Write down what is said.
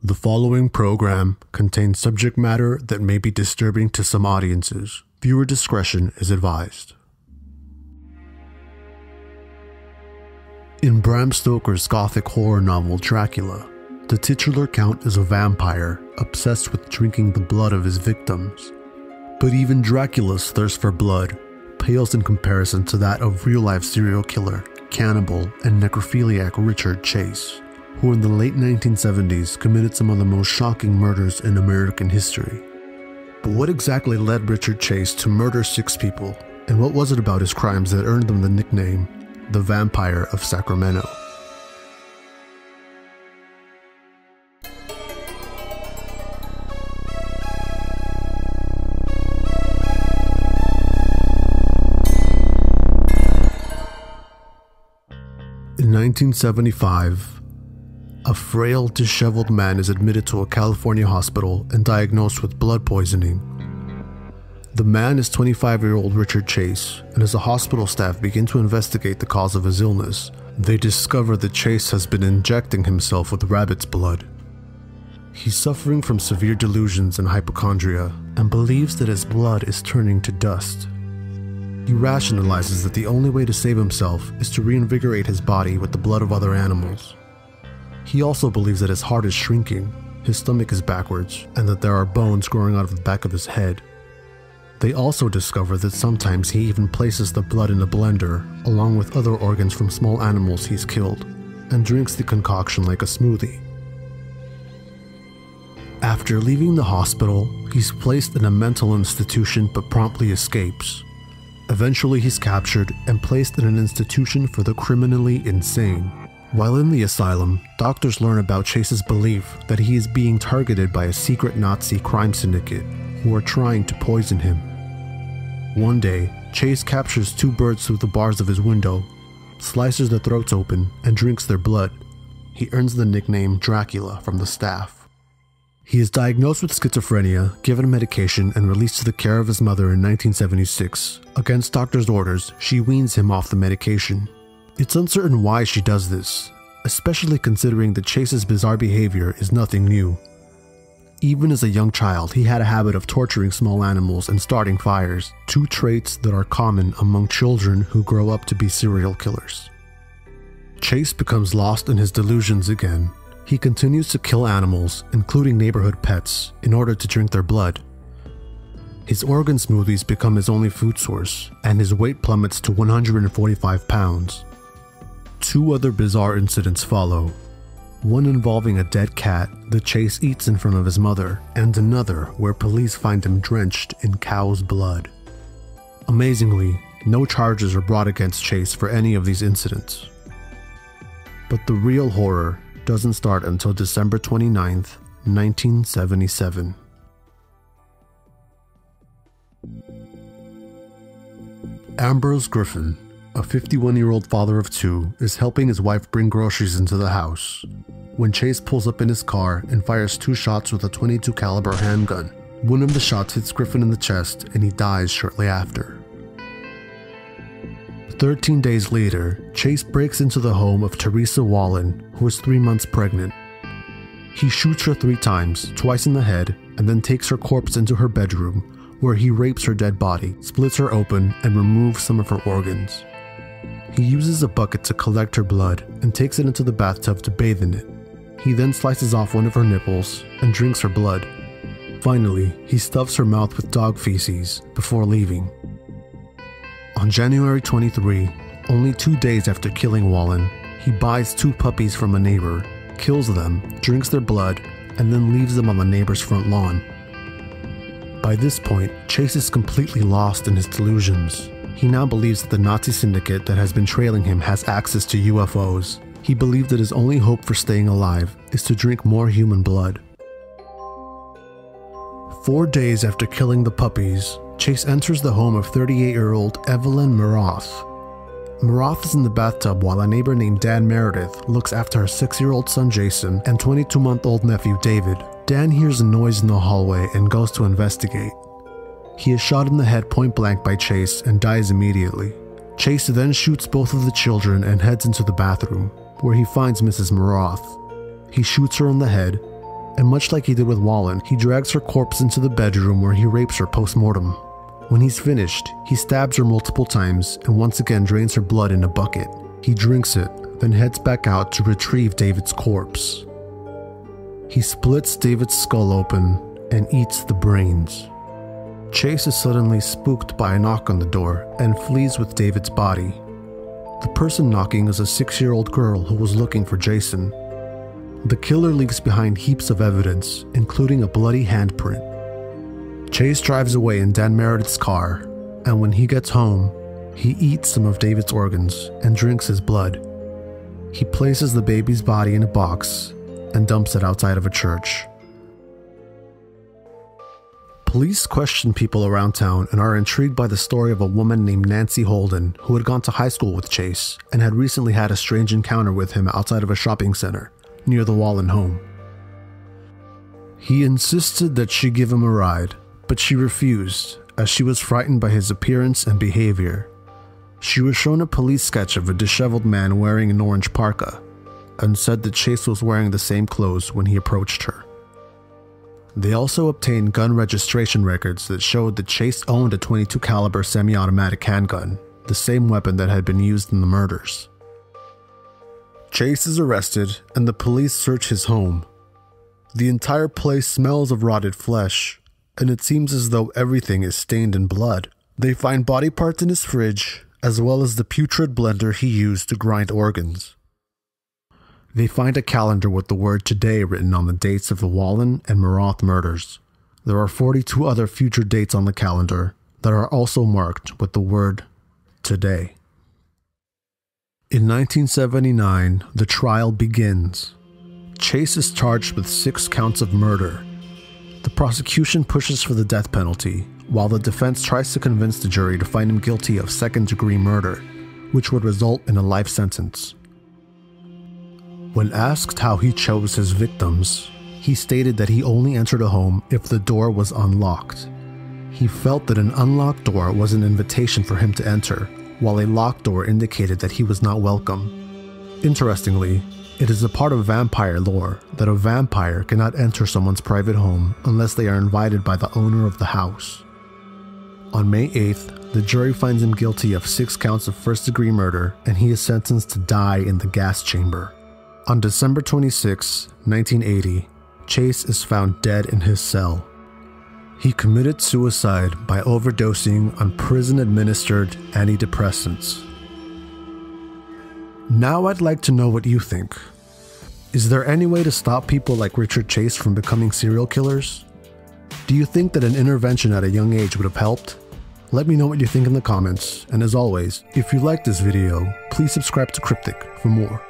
The following program contains subject matter that may be disturbing to some audiences. Viewer discretion is advised. In Bram Stoker's gothic horror novel Dracula, the titular count is a vampire obsessed with drinking the blood of his victims. But even Dracula's thirst for blood pales in comparison to that of real life serial killer, cannibal, and necrophiliac Richard Chase who in the late 1970s committed some of the most shocking murders in American history. But what exactly led Richard Chase to murder six people, and what was it about his crimes that earned him the nickname the Vampire of Sacramento? In 1975, a frail, disheveled man is admitted to a California hospital and diagnosed with blood poisoning. The man is 25 year old Richard Chase, and as the hospital staff begin to investigate the cause of his illness, they discover that Chase has been injecting himself with rabbit's blood. He's suffering from severe delusions and hypochondria and believes that his blood is turning to dust. He rationalizes that the only way to save himself is to reinvigorate his body with the blood of other animals. He also believes that his heart is shrinking, his stomach is backwards, and that there are bones growing out of the back of his head. They also discover that sometimes he even places the blood in a blender, along with other organs from small animals he's killed, and drinks the concoction like a smoothie. After leaving the hospital, he's placed in a mental institution but promptly escapes. Eventually, he's captured and placed in an institution for the criminally insane. While in the asylum, doctors learn about Chase's belief that he is being targeted by a secret Nazi crime syndicate who are trying to poison him. One day, Chase captures two birds through the bars of his window, slices their throats open, and drinks their blood. He earns the nickname Dracula from the staff. He is diagnosed with schizophrenia, given medication, and released to the care of his mother in 1976. Against doctor's orders, she weans him off the medication it's uncertain why she does this, especially considering that Chase's bizarre behavior is nothing new. Even as a young child, he had a habit of torturing small animals and starting fires, two traits that are common among children who grow up to be serial killers. Chase becomes lost in his delusions again. He continues to kill animals, including neighborhood pets, in order to drink their blood. His organ smoothies become his only food source, and his weight plummets to 145 pounds. Two other bizarre incidents follow. One involving a dead cat that Chase eats in front of his mother, and another where police find him drenched in cow's blood. Amazingly, no charges are brought against Chase for any of these incidents. But the real horror doesn't start until December 29th, 1977. Ambrose Griffin a 51 year old father of two, is helping his wife bring groceries into the house when Chase pulls up in his car and fires two shots with a 22 caliber handgun. One of the shots hits Griffin in the chest and he dies shortly after. 13 days later, Chase breaks into the home of Teresa Wallin, who is 3 months pregnant. He shoots her 3 times, twice in the head, and then takes her corpse into her bedroom, where he rapes her dead body, splits her open, and removes some of her organs. He uses a bucket to collect her blood and takes it into the bathtub to bathe in it. He then slices off one of her nipples and drinks her blood. Finally, he stuffs her mouth with dog feces before leaving. On January 23, only two days after killing Wallin, he buys two puppies from a neighbor, kills them, drinks their blood, and then leaves them on the neighbor's front lawn. By this point, Chase is completely lost in his delusions he now believes that the Nazi syndicate that has been trailing him has access to UFOs. He believed that his only hope for staying alive is to drink more human blood. Four days after killing the puppies, Chase enters the home of 38 year old Evelyn Miroth. Miroth is in the bathtub while a neighbor named Dan Meredith looks after her 6 year old son Jason and 22 month old nephew David. Dan hears a noise in the hallway and goes to investigate. He is shot in the head point blank by Chase and dies immediately. Chase then shoots both of the children and heads into the bathroom, where he finds Mrs. Miroth. He shoots her in the head and much like he did with Wallin, he drags her corpse into the bedroom where he rapes her post mortem. When he's finished, he stabs her multiple times and once again drains her blood in a bucket. He drinks it, then heads back out to retrieve David's corpse. He splits David's skull open and eats the brains. Chase is suddenly spooked by a knock on the door and flees with David's body. The person knocking is a six year old girl who was looking for Jason. The killer leaves behind heaps of evidence, including a bloody handprint. Chase drives away in Dan Meredith's car, and when he gets home, he eats some of David's organs and drinks his blood. He places the baby's body in a box and dumps it outside of a church. Police question people around town and are intrigued by the story of a woman named Nancy Holden who had gone to high school with Chase and had recently had a strange encounter with him outside of a shopping center near the Wallin home. He insisted that she give him a ride, but she refused as she was frightened by his appearance and behavior. She was shown a police sketch of a disheveled man wearing an orange parka and said that Chase was wearing the same clothes when he approached her. They also obtained gun registration records that showed that Chase owned a 22 caliber semi-automatic handgun, the same weapon that had been used in the murders. Chase is arrested and the police search his home. The entire place smells of rotted flesh, and it seems as though everything is stained in blood. They find body parts in his fridge, as well as the putrid blender he used to grind organs. They find a calendar with the word today written on the dates of the Wallin and Miroth murders. There are 42 other future dates on the calendar that are also marked with the word today. In 1979, the trial begins. Chase is charged with six counts of murder. The prosecution pushes for the death penalty, while the defense tries to convince the jury to find him guilty of second degree murder, which would result in a life sentence. When asked how he chose his victims, he stated that he only entered a home if the door was unlocked. He felt that an unlocked door was an invitation for him to enter, while a locked door indicated that he was not welcome. Interestingly, it is a part of vampire lore that a vampire cannot enter someone's private home unless they are invited by the owner of the house. On May 8th, the jury finds him guilty of six counts of first degree murder and he is sentenced to die in the gas chamber. On December 26, 1980, Chase is found dead in his cell. He committed suicide by overdosing on prison administered antidepressants. Now I'd like to know what you think. Is there any way to stop people like Richard Chase from becoming serial killers? Do you think that an intervention at a young age would have helped? Let me know what you think in the comments, and as always, if you liked this video, please subscribe to Crypticc for more.